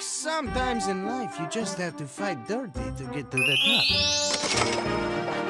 Sometimes in life, you just have to fight dirty to get to the top.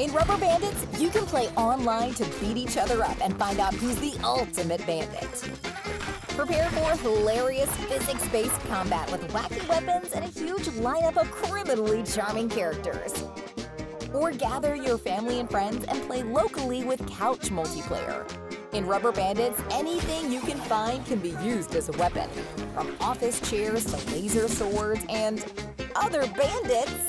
In Rubber Bandits, you can play online to beat each other up and find out who's the ultimate bandit. Prepare for hilarious physics-based combat with wacky weapons and a huge lineup of criminally charming characters. Or gather your family and friends and play locally with couch multiplayer. In Rubber Bandits, anything you can find can be used as a weapon, from office chairs to laser swords and other bandits.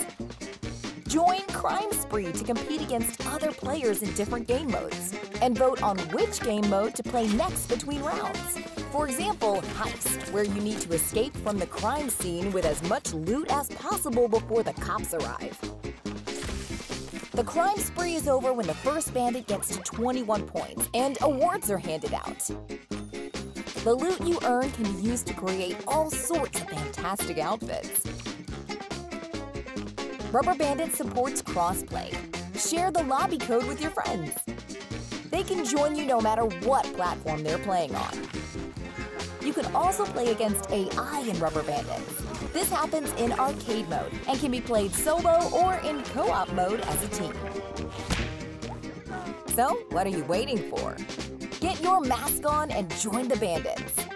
Join Crime Spree to compete against other players in different game modes, and vote on which game mode to play next between rounds. For example, Heist, where you need to escape from the crime scene with as much loot as possible before the cops arrive. The crime spree is over when the first bandit gets to 21 points, and awards are handed out. The loot you earn can be used to create all sorts of fantastic outfits. Rubber Bandit supports crossplay. Share the lobby code with your friends. They can join you no matter what platform they're playing on. You can also play against AI in Rubber Bandits. This happens in arcade mode and can be played solo or in co-op mode as a team. So, what are you waiting for? Get your mask on and join the bandits.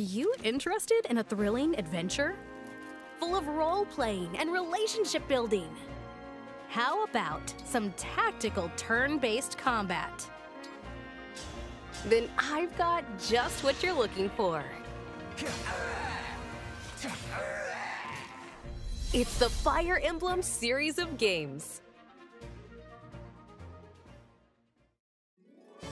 You interested in a thrilling adventure? Full of role playing and relationship building? How about some tactical turn based combat? Then I've got just what you're looking for. It's the Fire Emblem series of games.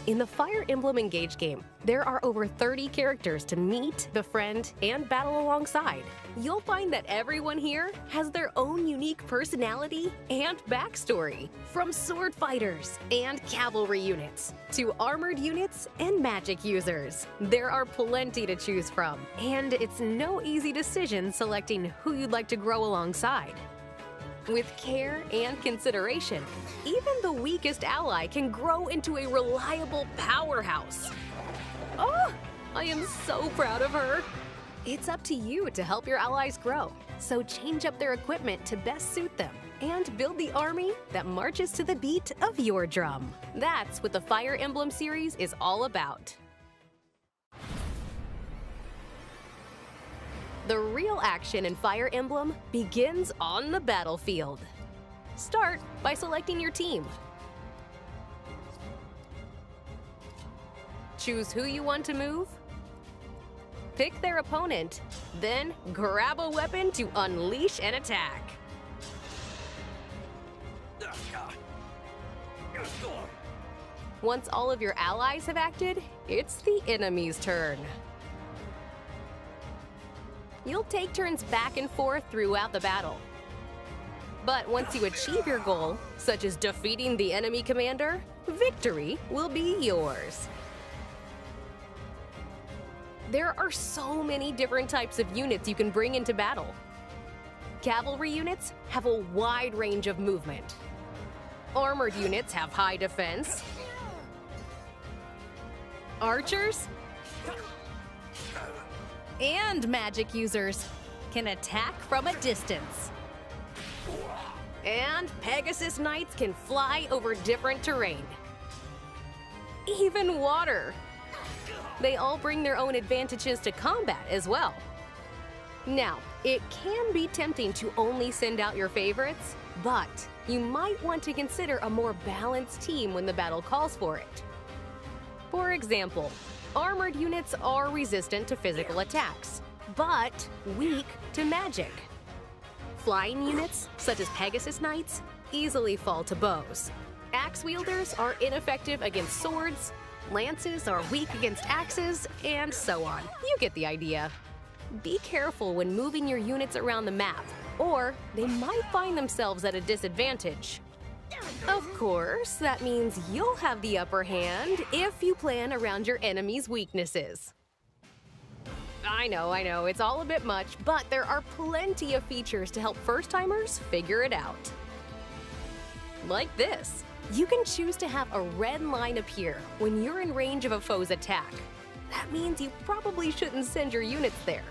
In the Fire Emblem Engage game, there are over 30 characters to meet, befriend, and battle alongside. You'll find that everyone here has their own unique personality and backstory. From sword fighters and cavalry units to armored units and magic users. There are plenty to choose from, and it's no easy decision selecting who you'd like to grow alongside. With care and consideration, even the weakest ally can grow into a reliable powerhouse. Oh, I am so proud of her. It's up to you to help your allies grow, so change up their equipment to best suit them and build the army that marches to the beat of your drum. That's what the Fire Emblem series is all about. The real action in Fire Emblem begins on the battlefield. Start by selecting your team. Choose who you want to move. Pick their opponent, then grab a weapon to unleash an attack. Once all of your allies have acted, it's the enemy's turn. You'll take turns back and forth throughout the battle. But once you achieve your goal, such as defeating the enemy commander, victory will be yours. There are so many different types of units you can bring into battle. Cavalry units have a wide range of movement. Armored units have high defense. Archers and magic users can attack from a distance. And Pegasus Knights can fly over different terrain. Even water. They all bring their own advantages to combat as well. Now, it can be tempting to only send out your favorites, but you might want to consider a more balanced team when the battle calls for it. For example, armored units are resistant to physical attacks, but weak to magic. Flying units, such as Pegasus Knights, easily fall to bows. Axe wielders are ineffective against swords, lances are weak against axes, and so on. You get the idea. Be careful when moving your units around the map, or they might find themselves at a disadvantage. Of course, that means you'll have the upper hand if you plan around your enemy's weaknesses. I know, I know, it's all a bit much, but there are plenty of features to help first-timers figure it out. Like this. You can choose to have a red line appear when you're in range of a foe's attack. That means you probably shouldn't send your units there.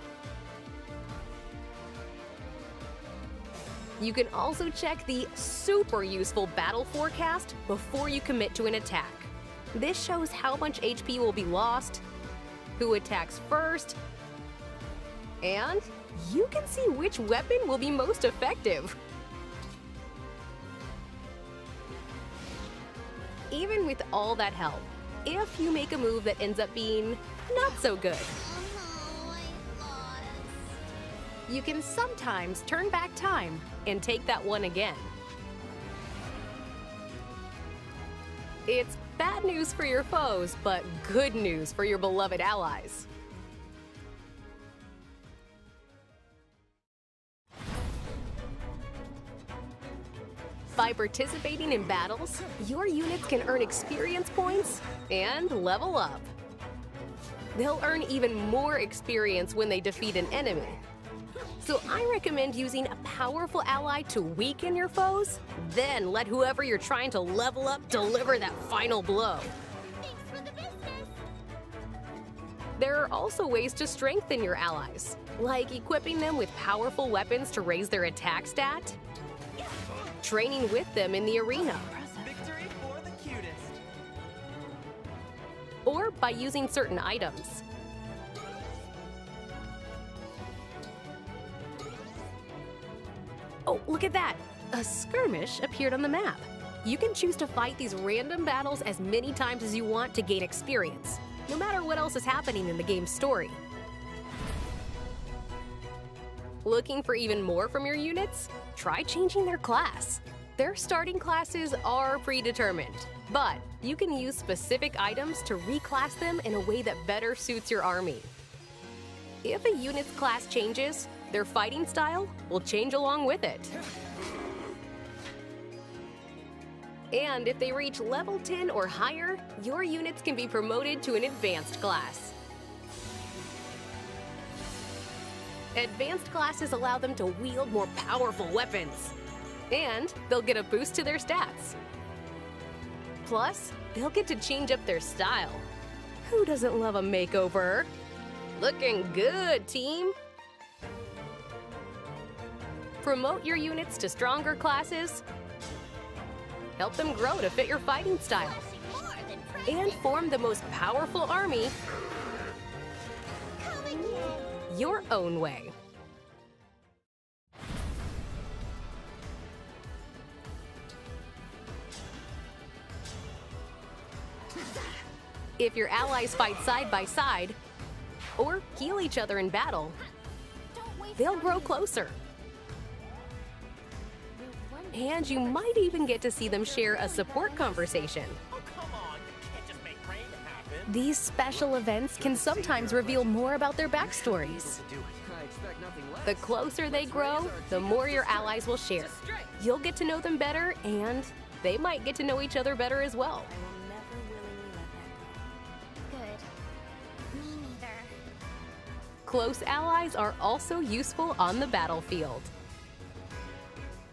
You can also check the super useful battle forecast before you commit to an attack. This shows how much HP will be lost, who attacks first, and you can see which weapon will be most effective. Even with all that help, if you make a move that ends up being not so good, you can sometimes turn back time and take that one again. It's bad news for your foes, but good news for your beloved allies. By participating in battles, your units can earn experience points and level up. They'll earn even more experience when they defeat an enemy. So I recommend using a powerful ally to weaken your foes, then let whoever you're trying to level up deliver that final blow. There are also ways to strengthen your allies, like equipping them with powerful weapons to raise their attack stat, training with them in the arena, the or by using certain items. Look at that! A skirmish appeared on the map. You can choose to fight these random battles as many times as you want to gain experience, no matter what else is happening in the game's story. Looking for even more from your units? Try changing their class. Their starting classes are predetermined, but you can use specific items to reclass them in a way that better suits your army. If a unit's class changes, their fighting style will change along with it. And if they reach level 10 or higher, your units can be promoted to an advanced class. Advanced classes allow them to wield more powerful weapons. And they'll get a boost to their stats. Plus, they'll get to change up their style. Who doesn't love a makeover? Looking good, team! Promote your units to stronger classes. Help them grow to fit your fighting style. And form the most powerful army your own way. If your allies fight side by side, or heal each other in battle, they'll grow closer. And you might even get to see them share a support conversation. Oh, come on. You can't just make rain happen. These special events can sometimes reveal more about their backstories. The closer they grow, the more your allies will share. You'll get to know them better, and they might get to know each other better as well. Good. Me neither. Close allies are also useful on the battlefield.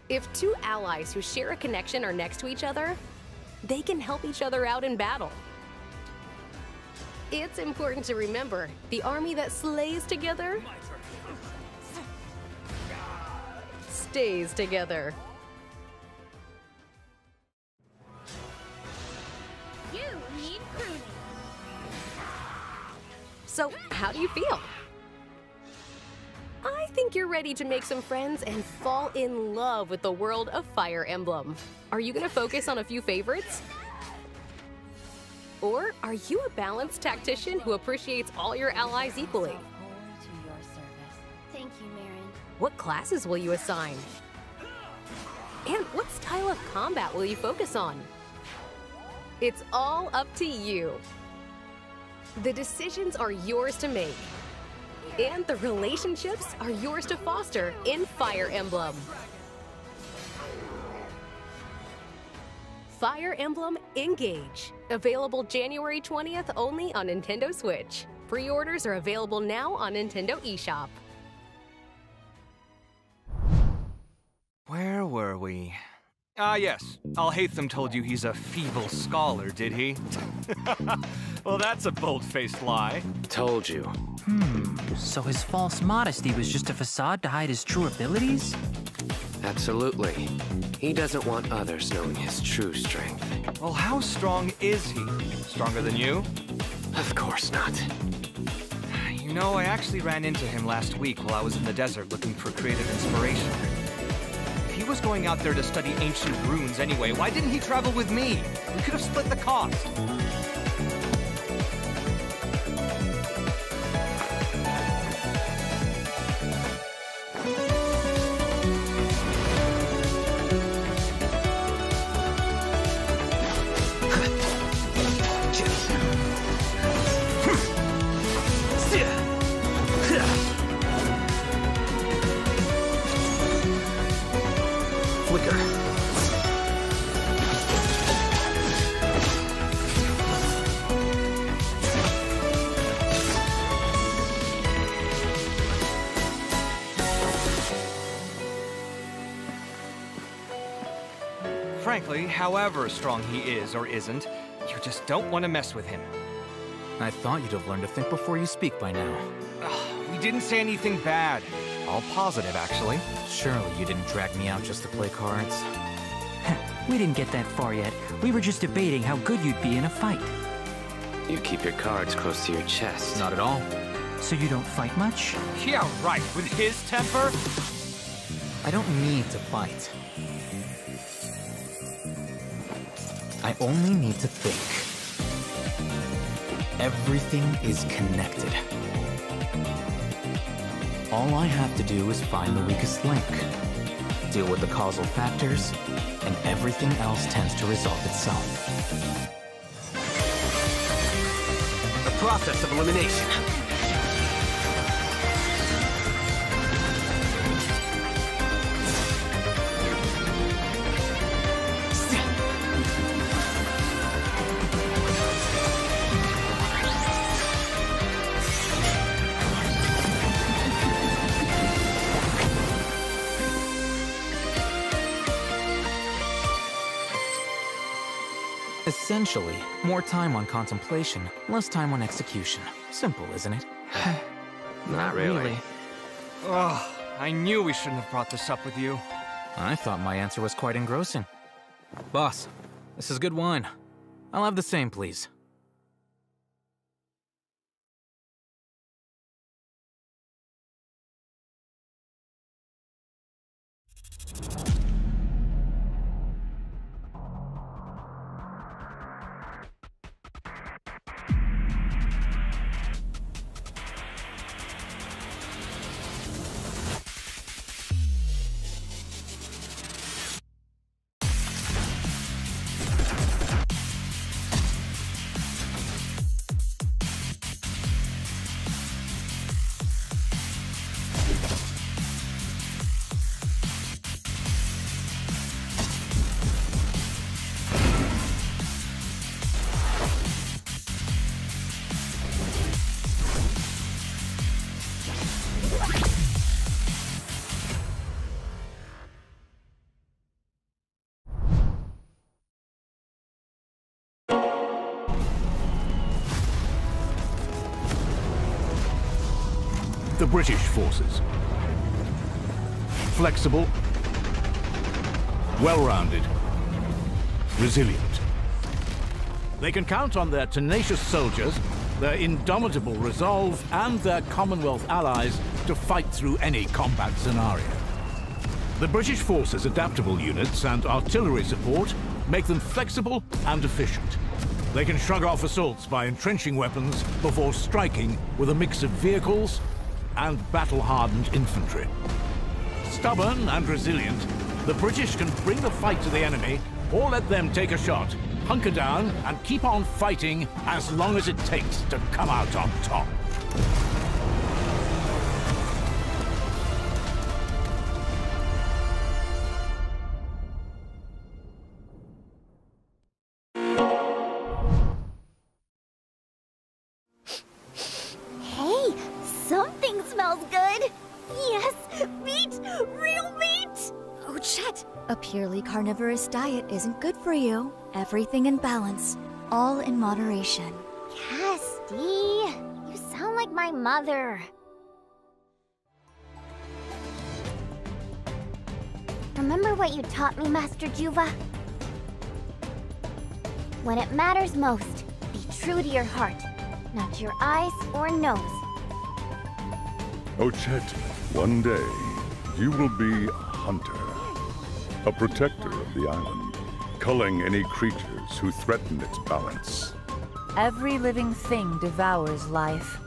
If two allies who share a connection are next to each other, they can help each other out in battle. It's important to remember the army that slays together stays together. You need pruning. So, how do you feel? I think you're ready to make some friends and fall in love with the world of Fire Emblem. Are you gonna focus on a few favorites? Or are you a balanced tactician who appreciates all your allies equally? Thank you, Marin. What classes will you assign? And what style of combat will you focus on? It's all up to you. The decisions are yours to make. And the relationships are yours to foster in Fire Emblem. Fire Emblem Engage. Available January 20th only on Nintendo Switch. Pre orders are available now on Nintendo eShop. Where were we? Ah, yes. Alhaitham told you he's a feeble scholar, did he? well, that's a bold-faced lie. Told you. Hmm, so his false modesty was just a facade to hide his true abilities? Absolutely. He doesn't want others knowing his true strength. Well, how strong is he? Stronger than you? Of course not. You know, I actually ran into him last week while I was in the desert looking for creative inspiration. If he was going out there to study ancient runes anyway, why didn't he travel with me? We could have split the cost. Frankly, however strong he is or isn't, you just don't want to mess with him. I thought you'd have learned to think before you speak by now. We didn't say anything bad. All positive, actually. Surely you didn't drag me out just to play cards. we didn't get that far yet. We were just debating how good you'd be in a fight. You keep your cards close to your chest. Not at all. So you don't fight much? Yeah, right. With his temper? I don't need to fight. I only need to think. Everything is connected. All I have to do is find the weakest link. deal with the causal factors, and everything else tends to resolve itself. The process of elimination. More time on contemplation, less time on execution. Simple, isn't it? Not really. Ugh, I knew we shouldn't have brought this up with you. I thought my answer was quite engrossing. Boss, this is good wine. I'll have the same, please. British forces. Flexible, well-rounded, resilient. They can count on their tenacious soldiers, their indomitable resolve, and their Commonwealth allies to fight through any combat scenario. The British forces' adaptable units and artillery support make them flexible and efficient. They can shrug off assaults by entrenching weapons before striking with a mix of vehicles and battle-hardened infantry. Stubborn and resilient, the British can bring the fight to the enemy or let them take a shot, hunker down and keep on fighting as long as it takes to come out on top. Carnivorous diet isn't good for you. Everything in balance, all in moderation. Castti, you sound like my mother. Remember what you taught me, Master Juvah? When it matters most, be true to your heart, not to your eyes or nose. Oh, Ochette, one day you will be a hunter, a protector of the island, culling any creatures who threaten its balance. Every living thing devours life.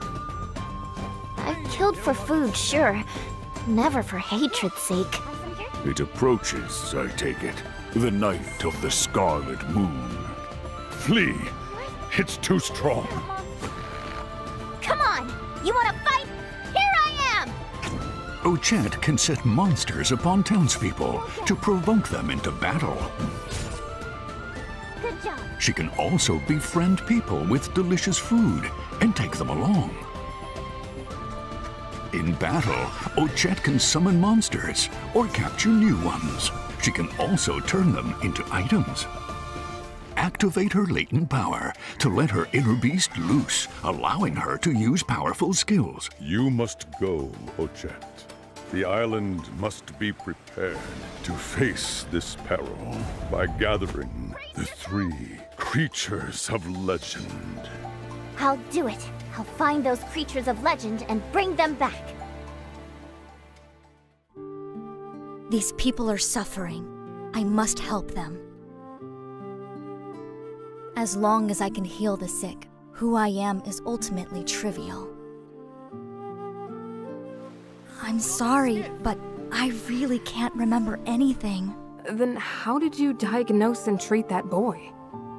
I've killed for food, sure. Never for hatred's sake. It approaches, I take it, the night of the Scarlet Moon. Flee! It's too strong. Come on! You wanna fight? Here I am! Ochette can set monsters upon townspeople to provoke them into battle. She can also befriend people with delicious food and take them along. In battle, Ochette can summon monsters or capture new ones. She can also turn them into items. Activate her latent power to let her inner beast loose, allowing her to use powerful skills. You must go, Ochette. The island must be prepared to face this peril by gathering the three creatures of legend. I'll do it. I'll find those creatures of legend and bring them back. These people are suffering. I must help them. As long as I can heal the sick, who I am is ultimately trivial. I'm sorry, but I really can't remember anything. Then how did you diagnose and treat that boy?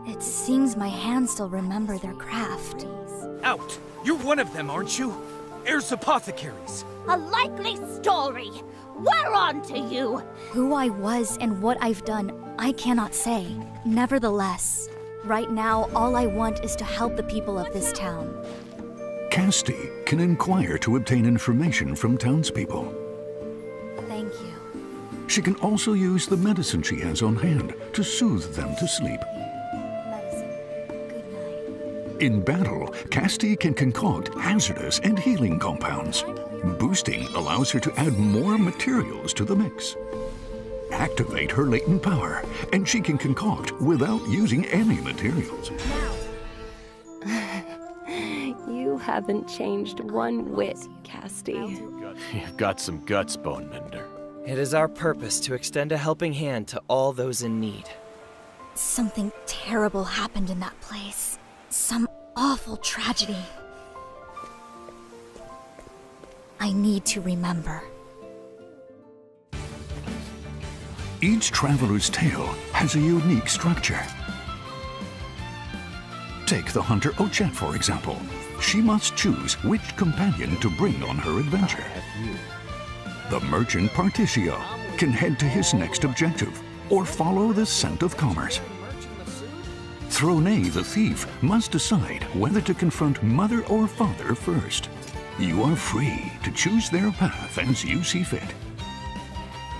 It seems my hands still remember their craft. Out! You're one of them, aren't you? Heirs apothecaries. A likely story. We're on to you. Who I was and what I've done, I cannot say. Nevertheless, right now, all I want is to help the people of this town. Castti can inquire to obtain information from townspeople. Thank you. She can also use the medicine she has on hand to soothe them to sleep. In battle, Castti can concoct hazardous and healing compounds. Boosting allows her to add more materials to the mix. Activate her latent power, and she can concoct without using any materials. you haven't changed one whit, Castti. You've got some guts, Bone Mender. It is our purpose to extend a helping hand to all those in need. Something terrible happened in that place. Some awful tragedy. I need to remember. Each traveler's tale has a unique structure. Take the hunter Ochette, for example. She must choose which companion to bring on her adventure. The merchant Partitio can head to his next objective or follow the scent of commerce. Throné the thief must decide whether to confront mother or father first. You are free to choose their path as you see fit.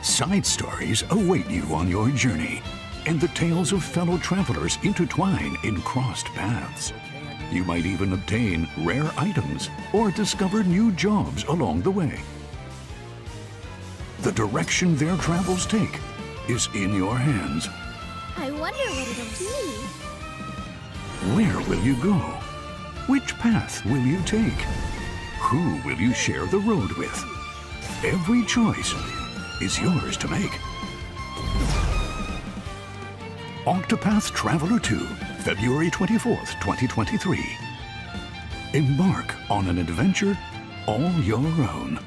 Side stories await you on your journey, and the tales of fellow travelers intertwine in crossed paths. You might even obtain rare items or discover new jobs along the way. The direction their travels take is in your hands. I wonder what it'll be. Where will you go? Which path will you take? Who will you share the road with? Every choice is yours to make. Octopath Traveler 2, February 24th, 2023. Embark on an adventure all your own.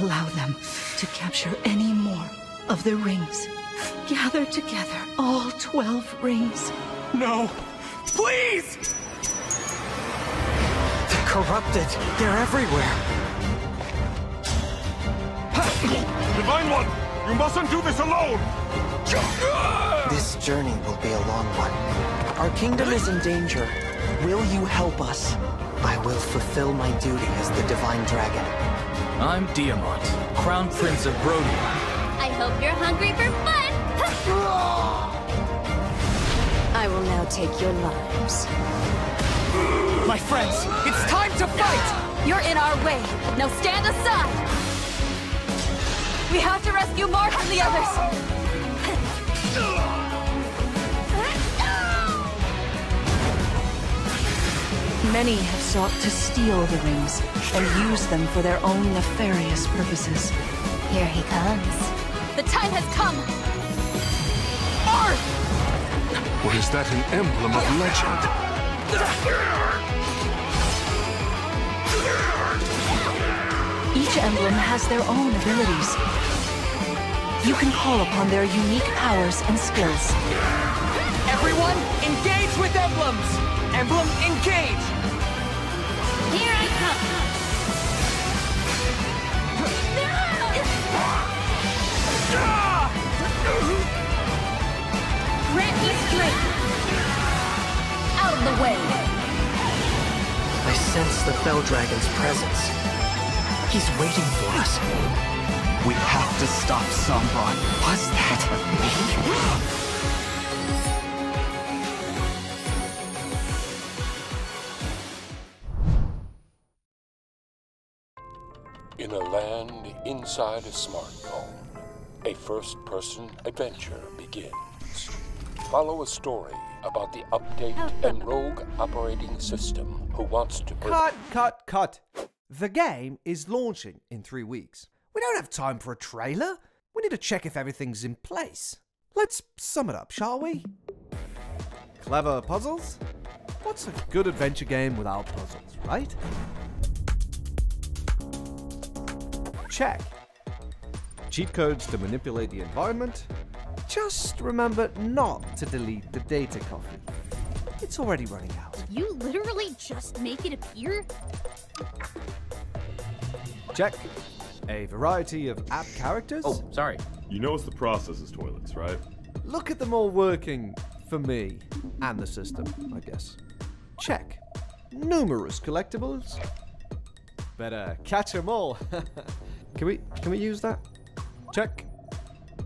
Allow them to capture any more of the rings. Gather together all twelve rings. No! Please! They're corrupted. They're everywhere. Divine One! You mustn't do this alone! This journey will be a long one. Our kingdom is in danger. Will you help us? I will fulfill my duty as the Divine Dragon. I'm Diamant, Crown Prince of Brodia. I hope you're hungry for fun. I will now take your lives. My friends, it's time to fight! You're in our way. Now stand aside! We have to rescue Marth and the others! Many have sought to steal the rings and use them for their own nefarious purposes. Here he comes. The time has come! Marth! Or is that an emblem of legend? Each emblem has their own abilities. You can call upon their unique powers and skills. Everyone, engage with emblems! Emblem, engage! Here I come! Grant me strength! Out of the way! I sense the Fell Dragon's presence. He's waiting for us. We have to stop Sombron. Was that me? inside a smartphone, a first-person adventure begins. Follow a story about the update oh, and rogue operating system who wants to. Cut, cut, cut. The game is launching in three weeks. We don't have time for a trailer. We need to check if everything's in place. Let's sum it up, shall we? Clever puzzles? What's a good adventure game without puzzles, right? Check. Cheat codes to manipulate the environment? Just remember not to delete the data copy. It's already running out. You literally just make it appear? Check. A variety of app characters? Oh, sorry. You know it's the processor's toilets, right? Look at them all working for me and the system, I guess. Check. Numerous collectibles. Better catch 'em all. can we can we use that? Check.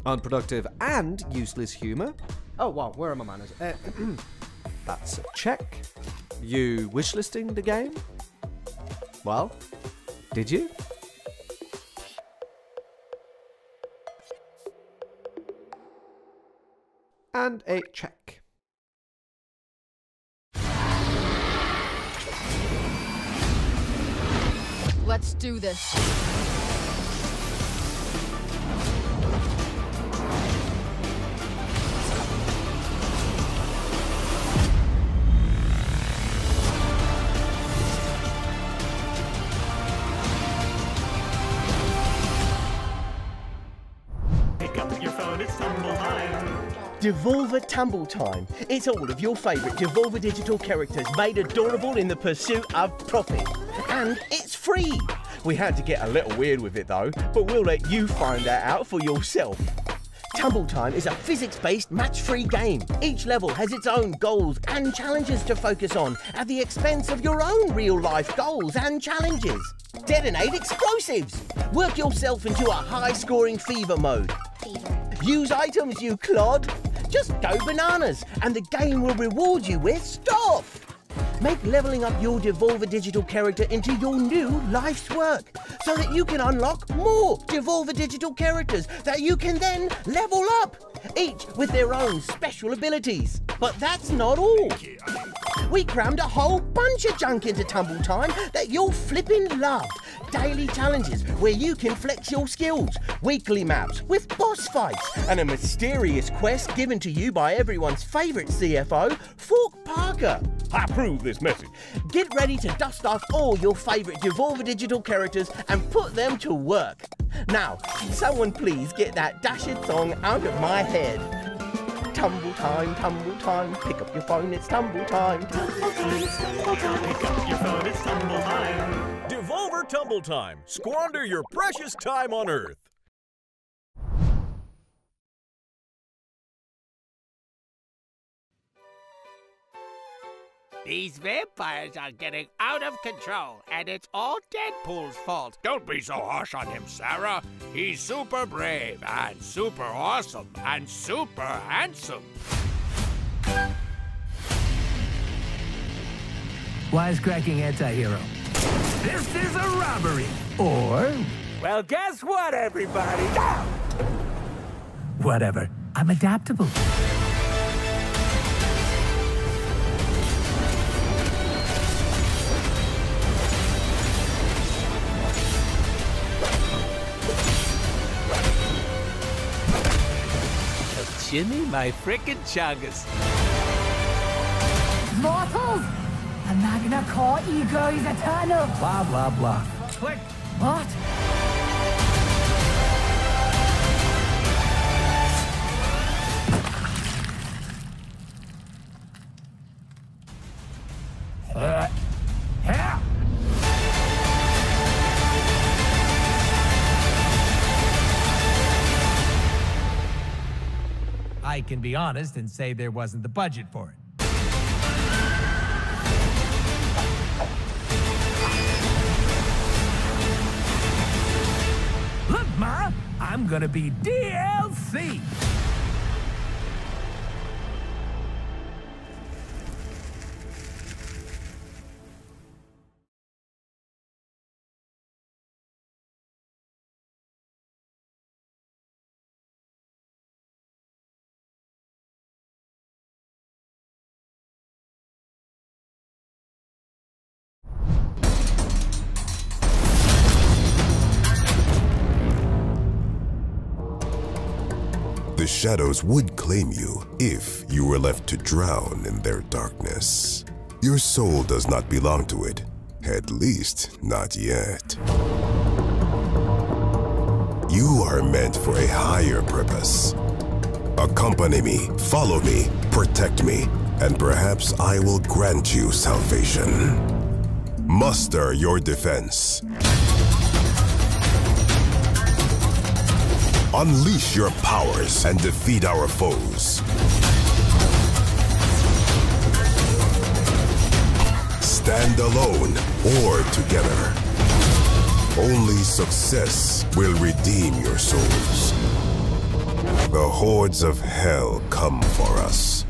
Unproductive and useless humor. Oh wow, where are my manners? Uh, that's a check. You wishlisting the game? Well, did you? And a check. Let's do this. Devolver Tumble Time. It's all of your favourite Devolver Digital characters made adorable in the pursuit of profit. And it's free! We had to get a little weird with it though, but we'll let you find that out for yourself. Tumble Time is a physics based match three game. Each level has its own goals and challenges to focus on at the expense of your own real life goals and challenges. Detonate explosives! Work yourself into a high scoring fever mode. Use items, you clod! Just go bananas, and the game will reward you with stuff! Make leveling up your Devolver Digital character into your new life's work, so that you can unlock more Devolver Digital characters that you can then level up, each with their own special abilities. But that's not all. We crammed a whole bunch of junk into Tumble Time that you'll flipping love. Daily challenges where you can flex your skills, weekly maps with boss fights, and a mysterious quest given to you by everyone's favourite CFO, Fork Parker. I approve this message. Get ready to dust off all your favourite Devolver Digital characters and put them to work. Now, someone please get that Dashed song out of my head. Tumble time, tumble time, pick up your phone, it's tumble time. Tumble time, it's tumble time. Pick up your phone, it's tumble time. Devolver Tumble Time. Squander your precious time on Earth. These vampires are getting out of control, and it's all Deadpool's fault. Don't be so harsh on him, Sarah. He's super brave and super awesome and super handsome. Wisecracking anti-hero. This is a robbery. Or, Well, guess what, everybody? whatever. I'm adaptable. Jimmy, my frickin' chungus. Mortals! A Magna Core ego is eternal! Blah, blah, blah. Click. What? Can be honest and say there wasn't the budget for it. Look, Ma, I'm gonna be DLC. The shadows would claim you if you were left to drown in their darkness. Your soul does not belong to it, at least not yet. You are meant for a higher purpose. Accompany me, follow me, protect me, and perhaps I will grant you salvation. Muster your defense. Unleash your powers and defeat our foes. Stand alone or together. Only success will redeem your souls. The hordes of hell come for us.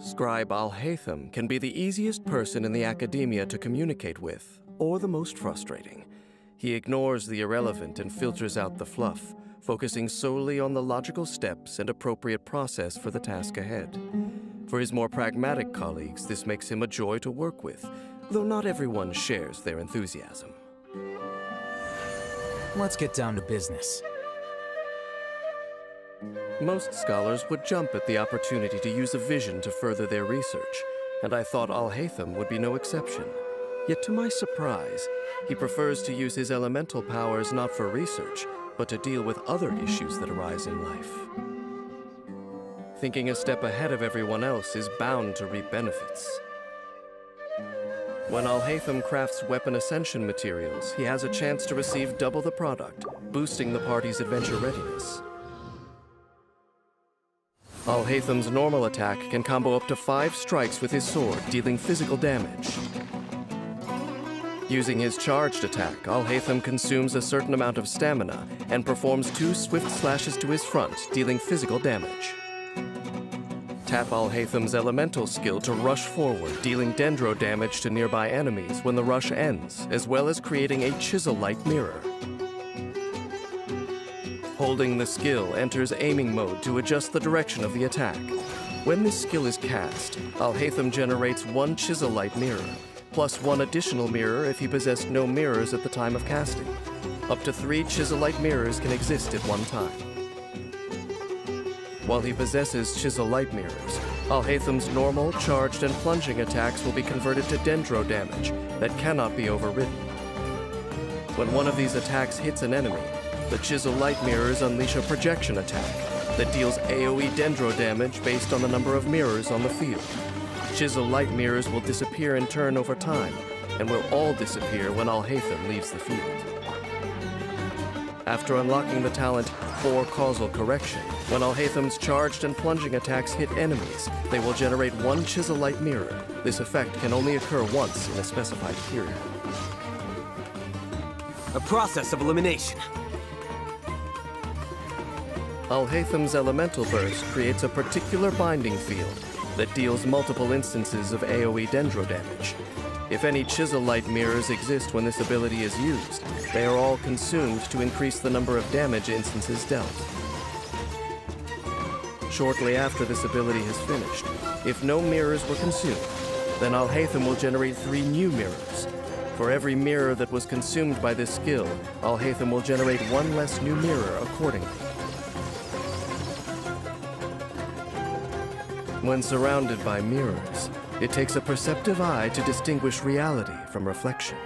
Scribe Alhaitham can be the easiest person in the Akademiya to communicate with, or the most frustrating. He ignores the irrelevant and filters out the fluff, focusing solely on the logical steps and appropriate process for the task ahead. For his more pragmatic colleagues, this makes him a joy to work with, though not everyone shares their enthusiasm. Let's get down to business. Most scholars would jump at the opportunity to use a vision to further their research, and I thought Alhaitham would be no exception. Yet to my surprise, he prefers to use his elemental powers not for research, but to deal with other issues that arise in life. Thinking a step ahead of everyone else is bound to reap benefits. When Alhaitham crafts weapon ascension materials, he has a chance to receive double the product, boosting the party's adventure readiness. Alhaitham's normal attack can combo up to five strikes with his sword, dealing physical damage. Using his charged attack, Alhaitham consumes a certain amount of stamina and performs two swift slashes to his front, dealing physical damage. Tap Alhaitham's elemental skill to rush forward, dealing dendro damage to nearby enemies when the rush ends, as well as creating a chisel-light mirror. Holding the skill enters aiming mode to adjust the direction of the attack. When this skill is cast, Alhaitham generates one chisel-light mirror, plus one additional mirror if he possessed no mirrors at the time of casting. Up to three chisel-light mirrors can exist at one time. While he possesses chisel-light mirrors, Alhaitham's normal, charged, and plunging attacks will be converted to dendro damage that cannot be overridden. When one of these attacks hits an enemy, the Chisel Light Mirrors unleash a projection attack that deals AoE dendro damage based on the number of mirrors on the field. Chisel Light Mirrors will disappear in turn over time, and will all disappear when Alhaitham leaves the field. After unlocking the talent Four-Causal Correction, when Alhaitham's charged and plunging attacks hit enemies, they will generate one Chisel Light Mirror. This effect can only occur once in a specified period. A process of elimination. Alhaitham's Elemental Burst creates a particular binding field that deals multiple instances of AoE dendro damage. If any Chisel Light mirrors exist when this ability is used, they are all consumed to increase the number of damage instances dealt. Shortly after this ability has finished, if no mirrors were consumed, then Alhaitham will generate three new mirrors. For every mirror that was consumed by this skill, Alhaitham will generate one less new mirror accordingly. When surrounded by mirrors, it takes a perceptive eye to distinguish reality from reflection.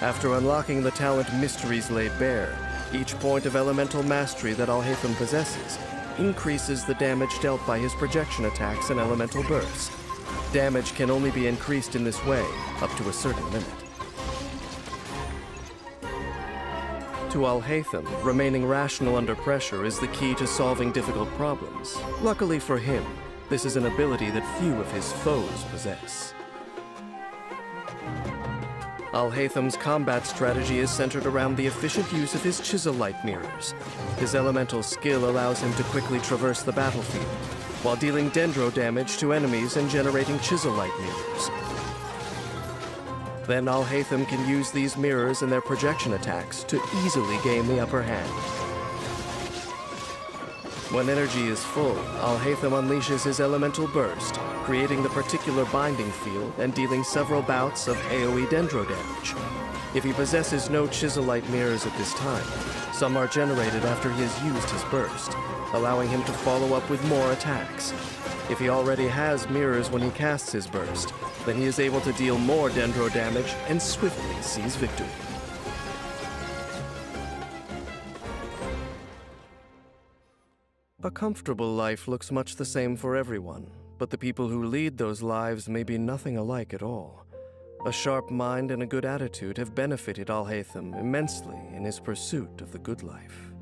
After unlocking the talent Mysteries Laid Bare, each point of elemental mastery that Alhaitham possesses increases the damage dealt by his projection attacks and elemental bursts. Damage can only be increased in this way up to a certain limit. To Alhaitham, remaining rational under pressure is the key to solving difficult problems. Luckily for him, this is an ability that few of his foes possess. Alhaitham's combat strategy is centered around the efficient use of his Chisel Light mirrors. His elemental skill allows him to quickly traverse the battlefield, while dealing dendro damage to enemies and generating Chisel Light mirrors. Then Alhaitham can use these mirrors and their projection attacks to easily gain the upper hand. When energy is full, Alhaitham unleashes his elemental burst, creating the particular binding field and dealing several bouts of AoE dendro damage. If he possesses no chisel-light mirrors at this time, some are generated after he has used his burst, allowing him to follow up with more attacks. If he already has mirrors when he casts his burst, then he is able to deal more dendro damage and swiftly seize victory. A comfortable life looks much the same for everyone, but the people who lead those lives may be nothing alike at all. A sharp mind and a good attitude have benefited Alhaitham immensely in his pursuit of the good life.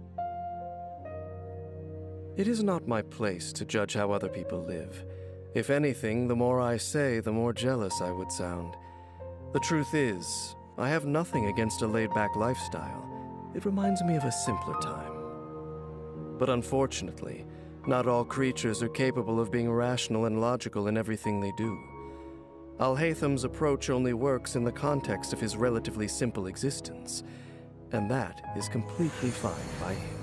It is not my place to judge how other people live. If anything, the more I say, the more jealous I would sound. The truth is, I have nothing against a laid back lifestyle. It reminds me of a simpler time. But unfortunately, not all creatures are capable of being rational and logical in everything they do. Alhaitham's approach only works in the context of his relatively simple existence, and that is completely fine by him.